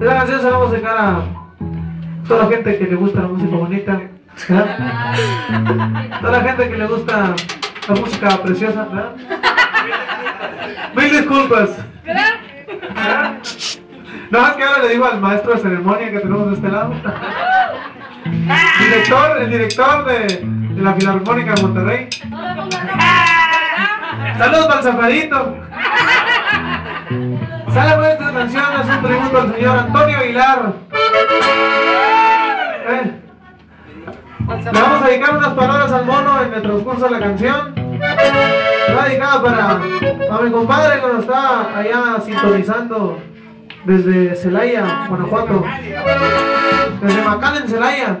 Esa canción se la vamos a dedicar a toda la gente que le gusta la música bonita. ¿verdad? Toda la gente que le gusta la música preciosa. ¿verdad? Mil disculpas. ¿verdad? No, es que ahora le digo al maestro de ceremonia que tenemos de este lado. Director, el director de, de la Filarmónica de Monterrey. Saludos para el. Sale pues esta canción, es un tributo al señor Antonio Aguilar. Eh, Le vamos a dedicar unas palabras al mono en el transcurso de la canción. Está dedicada para a mi compadre que nos está allá sintonizando desde Celaya, Guanajuato. Desde Macán en Celaya.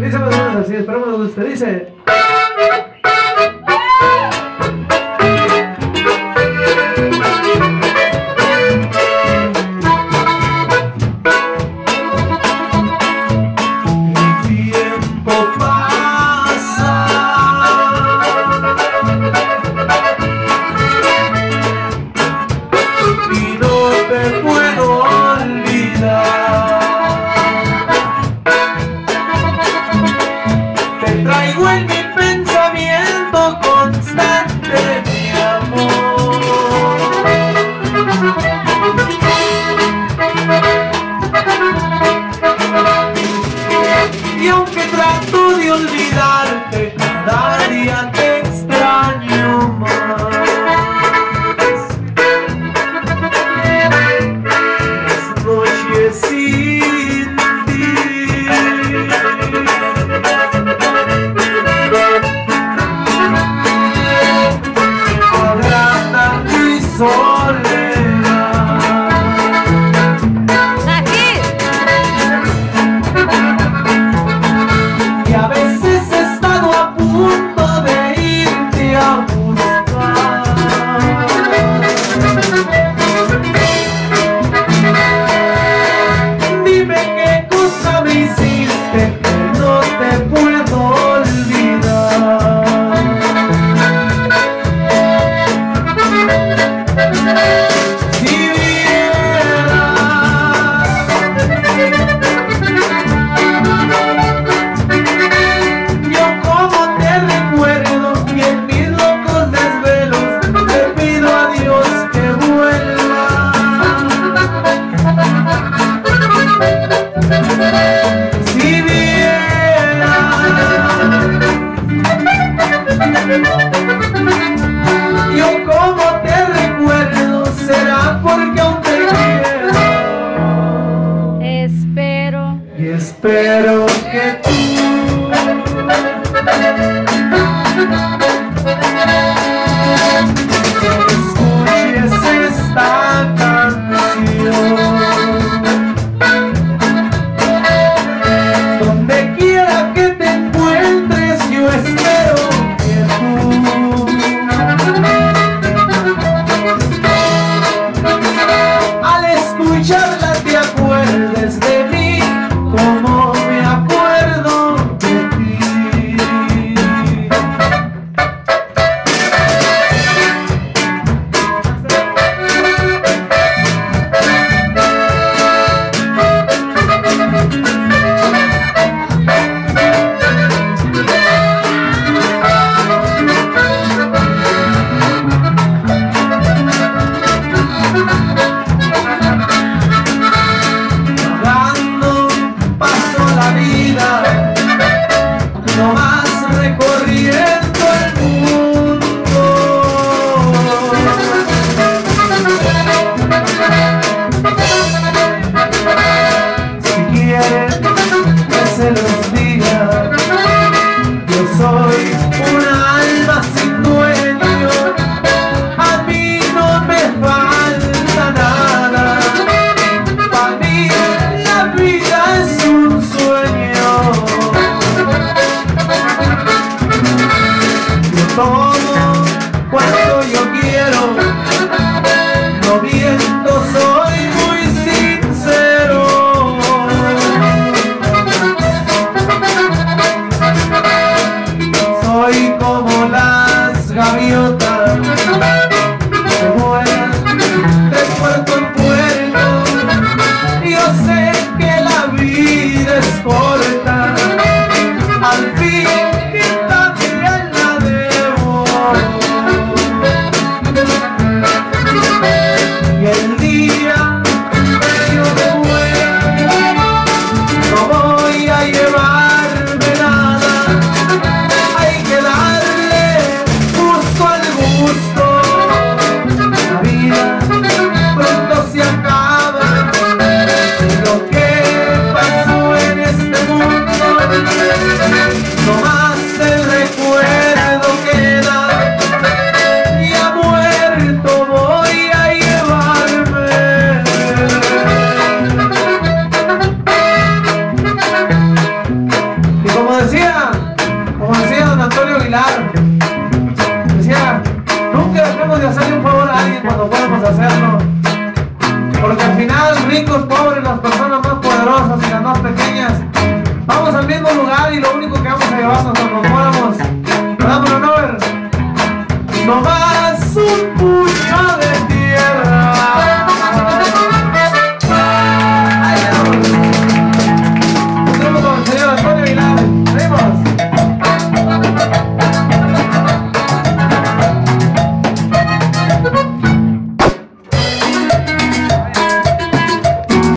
Dice más o menos así, esperemos que guste. Dice. De olvidarte, y espero que tú vida. Debemos hacerlo. Porque al final, ricos, pobres, las personas más poderosas y las más pequeñas, vamos al mismo lugar y lo único que vamos a llevarnos